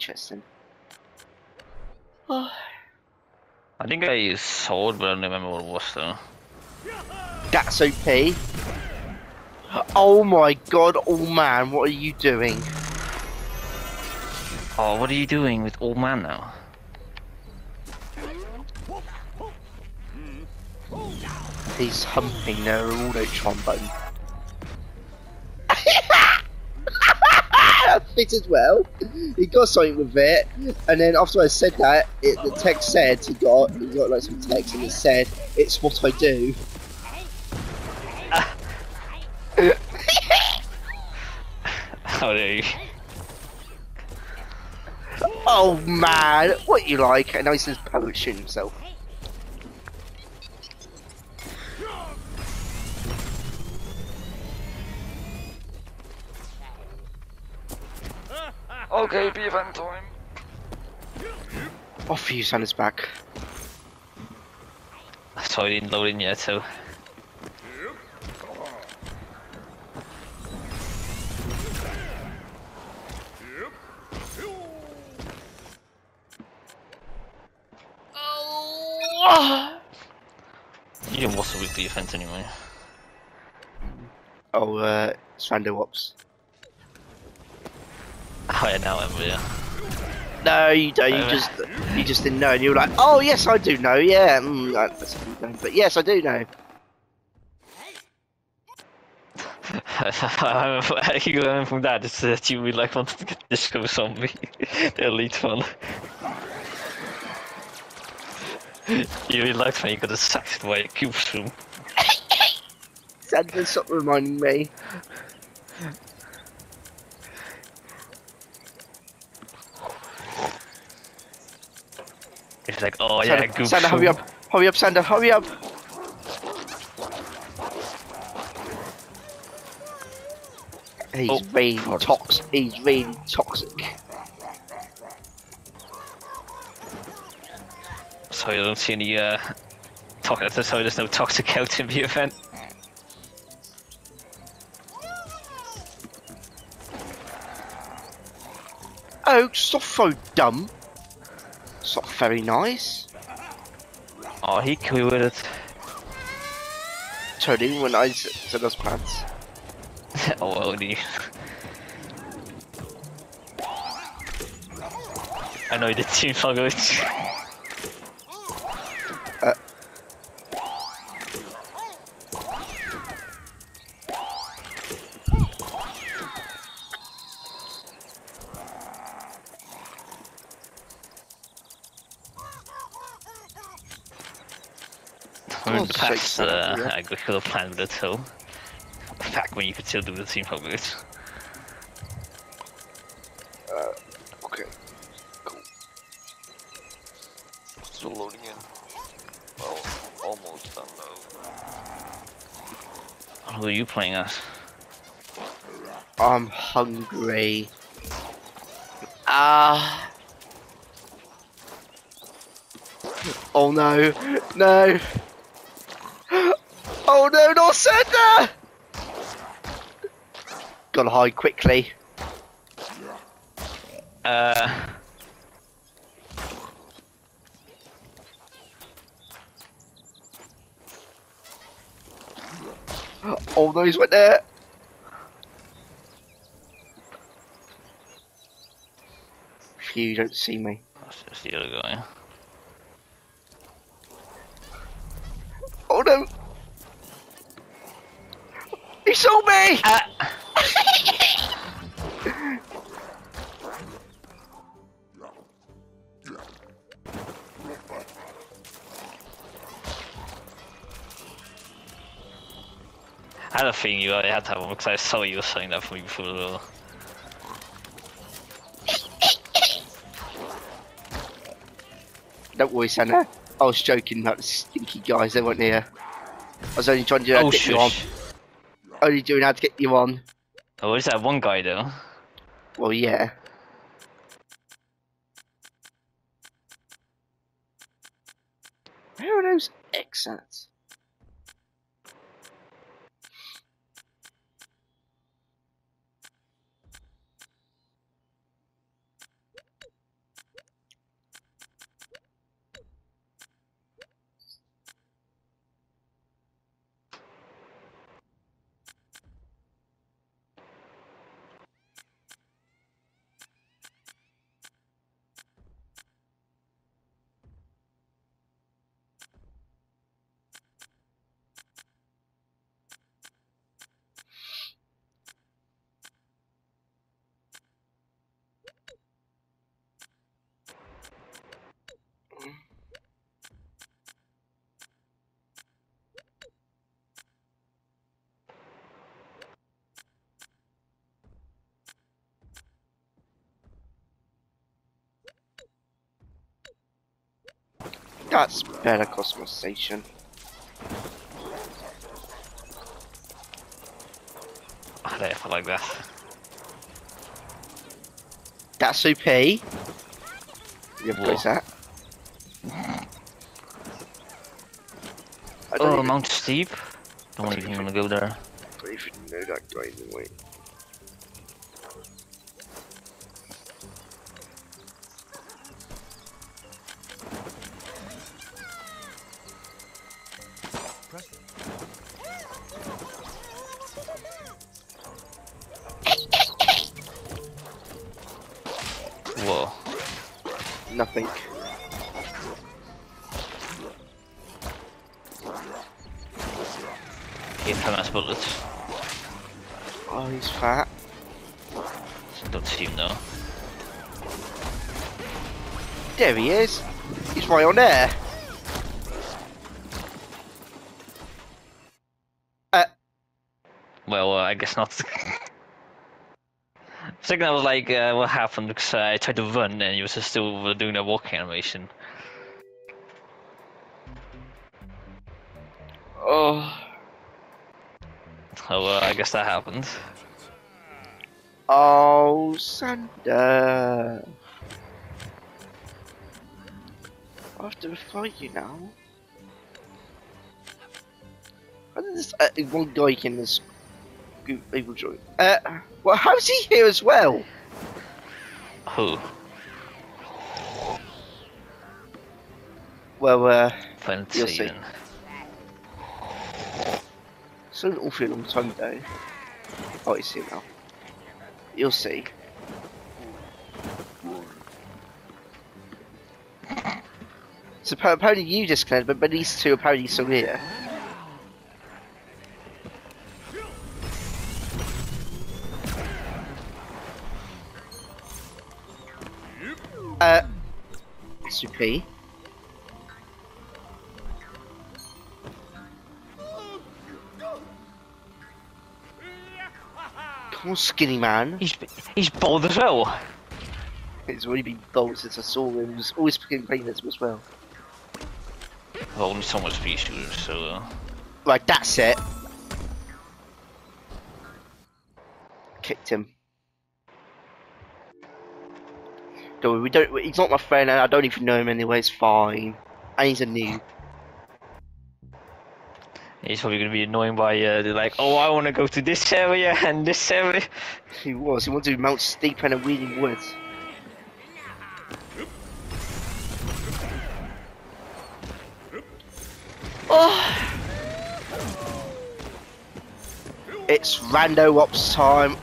interesting. I think I used sword, but I don't remember what it was though. That's OP. Oh my god, oh man, what are you doing? Oh, what are you doing with old man now? He's humping their auto trombone. Fit as well. He got something with it, and then after I said that, it, the text said he got he got like some text, and it said, "It's what I do." Oh, there you. Oh man, what you like? And now he says poet himself. Okay, BFN time. Off for you, Santa's back. Sorry, I didn't load in yet, so. You didn't watch the weekly event anyway. Oh, uh, Strando Ops. Oh yeah, now I'm yeah. No, you don't. You just you just didn't know, and you were like, "Oh yes, I do know." Yeah, mm, I- that's- but yes, I do know. learn from that is that you would like wanted to get Disco Zombie, the elite one. you really liked when you got attacked by a cube room. Santa, stop reminding me. It's like, oh yeah, Santa, goof Santa, hurry up! Hurry up, Santa! Hurry up! He's Oh, really toxic. He's really toxic. So you don't see any uh, toxic. So there's no toxic out in the event. Oh, stop so dumb. It's not very nice. Oh, he with it. Tony, I said those plans. oh, well, the... I know you did team good. Uh. I mean, God's the sake, past, uh, yeah. I could have planned with it, so... Back when you could still do the team good. Okay. Cool. Still loading in. Well, almost done though. Who are you playing as? I'm hungry. Ah. Oh no. No. Oh no, not Santa! Gotta hide quickly. Uh... Oh no, he's went there. Phew, you don't see me. That's just the other guy. Oh no! He saw me! Ah! I had a feeling you already had to have one because I saw you were saying that for me before as well. Don't worry, Santa. I was joking about the stinky guys, they weren't here. I was only trying to do how to Oh, get you on. Oh, Only doing how to get you on. Oh, is that one guy though? Well, yeah. Where are those exits? That's better customization. I don't know if I like that. That's OP. You ever got that? Oh, Mount Steep? Don't even wanna go there. don't even know that guy anyway. Whoa. Bullets. Oh, he's fat. Don't see him now. There he is. He's right on there. Uh, Well, uh, I guess not. Second, I was like, uh, what happened? Because I tried to run and he was still doing a walking animation. oh. So uh, I guess that happened. Oh, Sander. I have to fight you now. How did this uh, one guy can this able join? Uh, well, how's he here as well? Who? Well, uh, Planet You'll see. Steven. It's a an awfully long time though. Oh, you see now. You'll see. So apparently you disconnected, but, but these two apparently still here. Uh, SUP. Come skinny man. He's he's bald as well. It's already been bold since I saw him. He was always picking playlist as well. Well, only so much speed shooters, so. Right, that's it. Kicked him. Don't we don't. He's not my friend, and I don't even know him anyway. It's fine. And he's a noob. He's probably gonna be annoying by uh, they're like, oh, I want to go to this area and this area. He was. He wanted to Mount Steep and a Weirding Woods. Oh. It's rando ops time.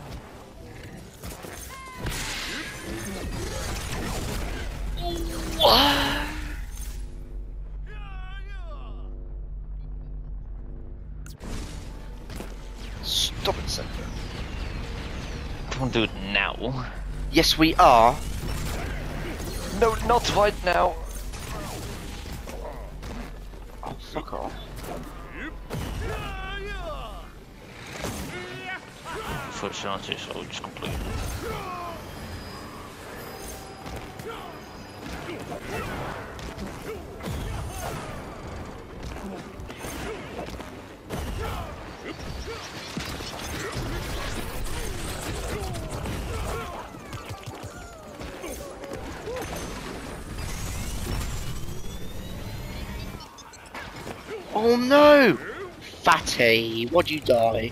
Stop Don't do it now. Yes, we are. No, not right now. Oh, fuck off. Chances, so just complete. Oh no! Fatty, why'd you die?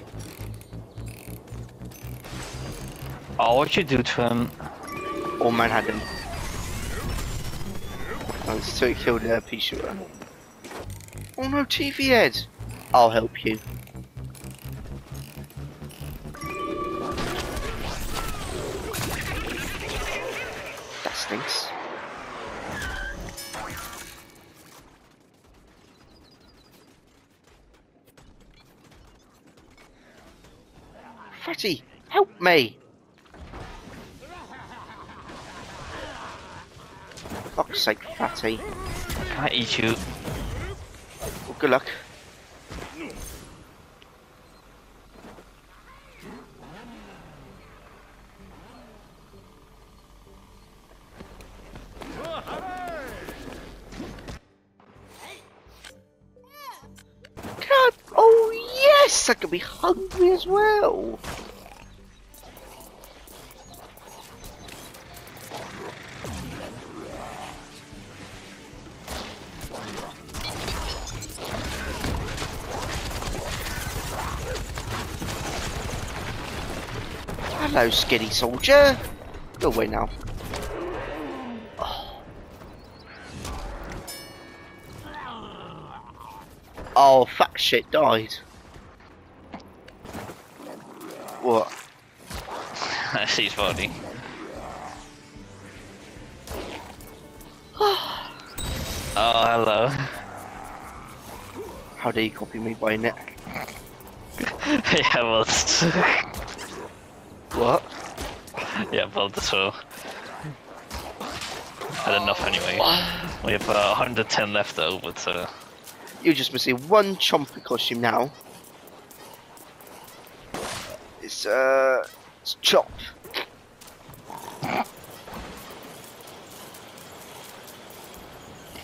Oh, what'd you do to him? Or Manhattan? Oh, so he killed a pea shooter. Oh no, TV head! I'll help you. Fatty, help me! For Fuck's sake, Fatty. I can't eat you. Well, good luck. Oh yes, I can be hungry as well. Hello, skinny soldier. Go away now. Oh, fat shit died. What? I see his body. Oh, hello. How dare you copy me by neck? yeah, well, What? yeah, well, that's all. Had enough anyway. We have uh, 110 left over but uh, You're just missing one chomper costume now. It's uh, it's chop. I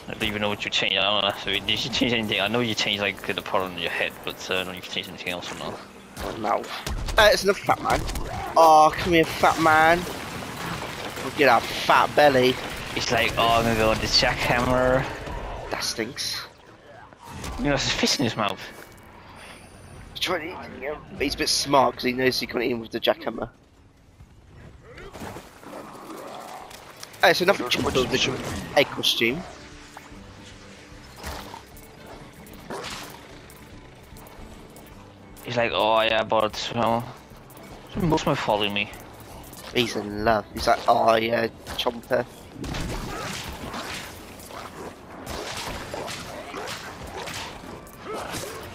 don't even know what you changed. I don't know. Did you change anything? I know you changed like the part on your head, but uh, I don't know if you changed anything else or not. Oh, no. Uh, it's another fat man. Oh, come here, fat man. Look at that fat belly. He's like, oh, I'm gonna go with the jackhammer. That stinks. You know, there's a fish in his mouth. He's trying to eat him. Um, but he's a bit smart because he knows he can't eat him with the jackhammer. Oh, it's another chopper with the egg costume. He's like, oh yeah, but well, most might follow me. He's in love. He's like, oh yeah, chomper.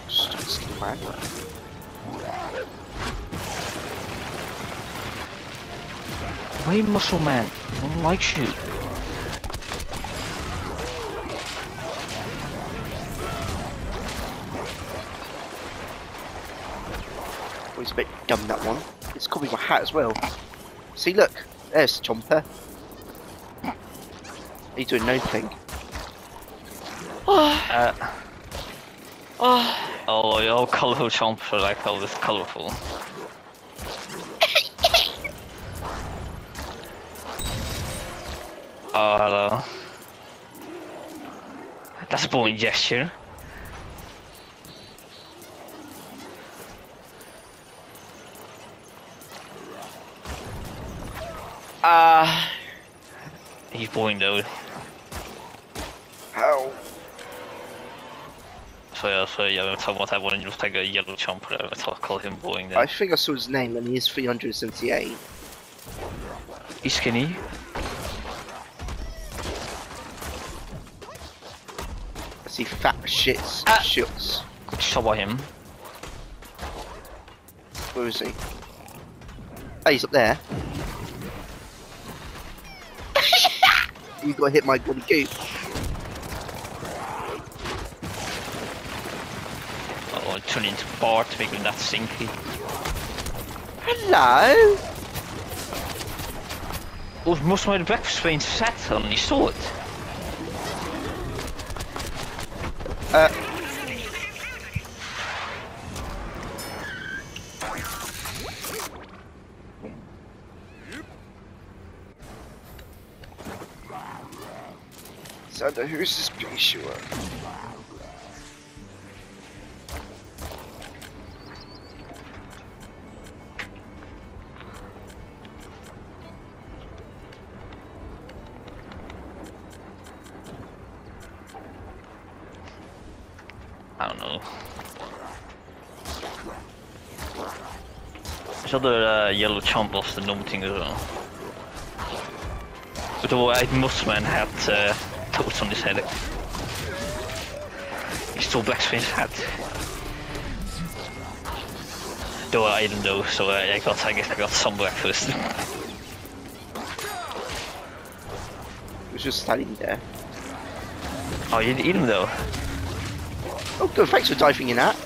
Stupid skinny man. Why muscle man? I don't like you. He's a bit dumb that one. It's copied my hat as well. See, look, there's Chomper. He's doing no thing. Uh, oh, your all colourful chomps are like all this colourful. Oh, hello. That's a boring gesture. Ah, He's boring though. how? So yeah, so yeah, I'm talking about that one. You look like a yellow chomp. whatever, I thought- call him boring then. I think I saw his name and he is 378. He's skinny. I see fat shits. Ah. Shits. Shot by him. Where is he? Oh, he's up there. You got hit my body goop. Oh, I turned into bar to make him that stinky. Hello? Oh, most of my breakfast being set on. You saw it. Uh. This pretty sure? I don't know. There's other uh, yellow chomp off the thing as well. But the white Musman had toads on his head. He stole Blacksmith's hat. Though I didn't know, so uh, I got, I guess I got some breakfast. He was just standing there. oh, you didn't eat him though? Oh, good, thanks for diving in that.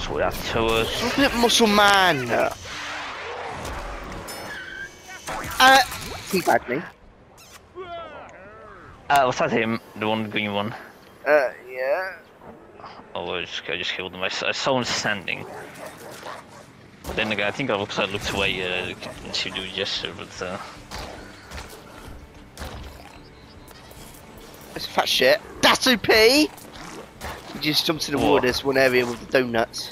So that towards. Look at Muscle Man! Uh, teabag me. Uh, was that him? The one, the green one? Uh, yeah. Oh, I just, I just killed him. I saw him standing. But then again, I think I looked, I looked away uh, to do a gesture, but uh, That's fat shit. That's OP! He just jumped in the What? water, this one area with the donuts.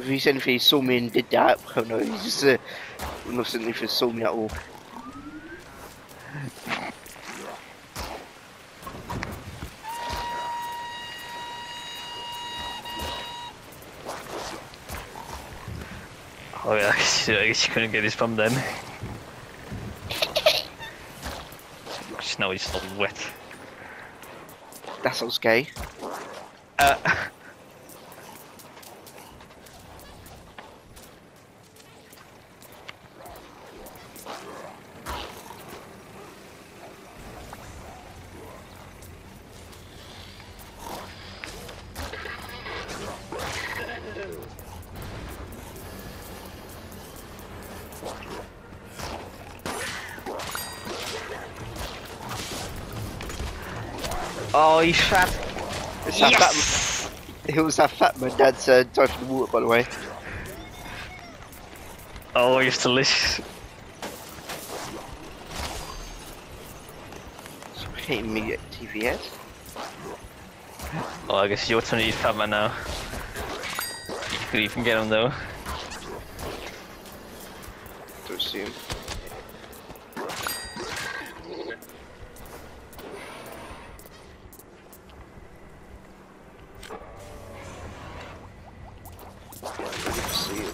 If he said anything, he saw me and did that. I don't know, he's just uh, if he saw me at all. oh yeah, I guess, I guess you couldn't get his bum then. Just now he's all wet. That sounds gay. Uh, oh, he's fat. It's Yes! fat, it was that fat man dad's uh, dive in the water, by the way. Oh, he's delicious. So hitting me at TVS. Oh, I guess your turn to eat fat man now. You could even get him though. To assume. Let's see.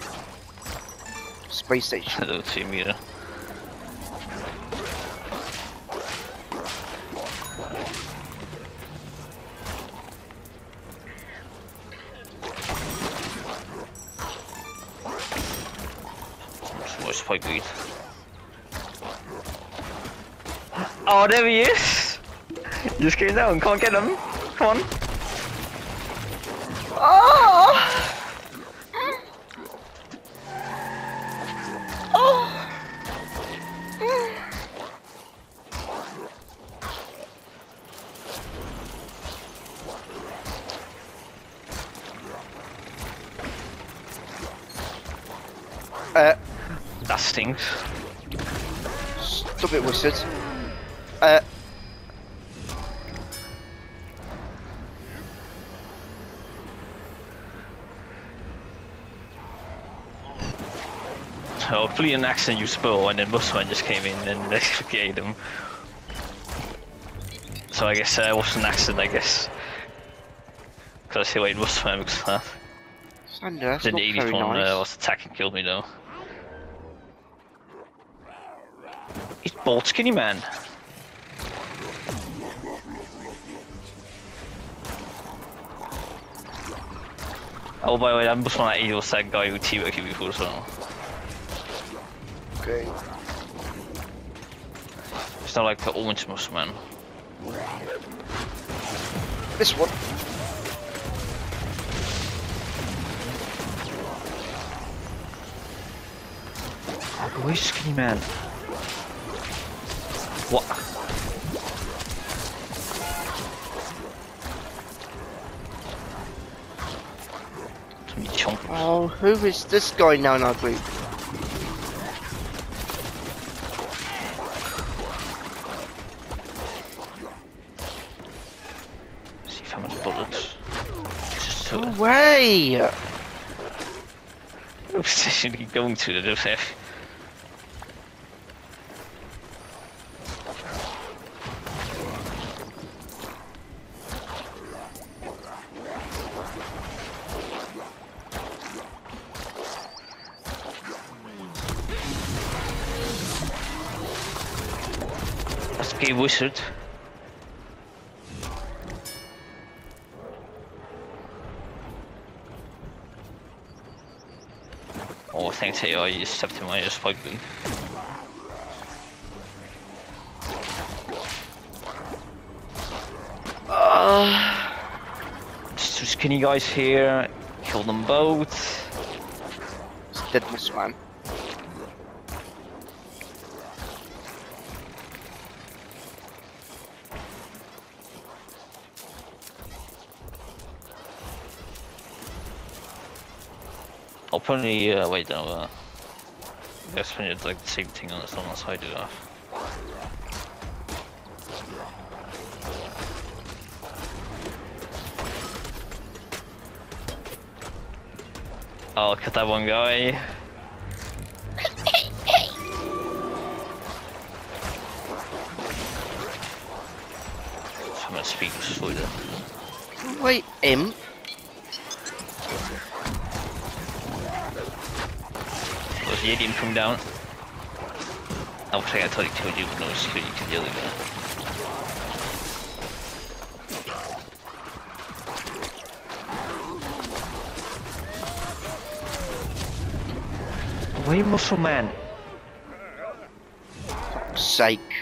Space station. I don't see him either. Some more. Oh, there he is! Just came down, can't get him. Come on. Uh, That stinks. stop it, wizard. Uh, hopefully an accident you spoil and then Busman just came in and they ate him. So I guess uh, it was an accident, I guess. Because he waited Busman because uh, Sander, that's the not 80th very one nice. uh, was attacking killed me though. It's bald skinny man. Oh by the way, that Busman at 80 was that guy who T-Worked you before as well. Okay. It's not like the orange Busman. This one. Where's Skinny Man? What? Too many chompers. Oh, who is this guy now in our group? See if how many bullets. Just so No way! what position are you going to? Those have. Wizard. Oh, thanks AI, you stepped in my spike boom. Uh, Just two skinny guys here, kill them both. dead moss I'll probably uh, wait down there. Guess when it's like the same thing on the on the side of that. Oh, look at that one guy. I'm gonna speak. Wait, imp. Was the idiot come down? I think I thought he killed you, but no, it's you killed the other guy. Why muscle man? Sake.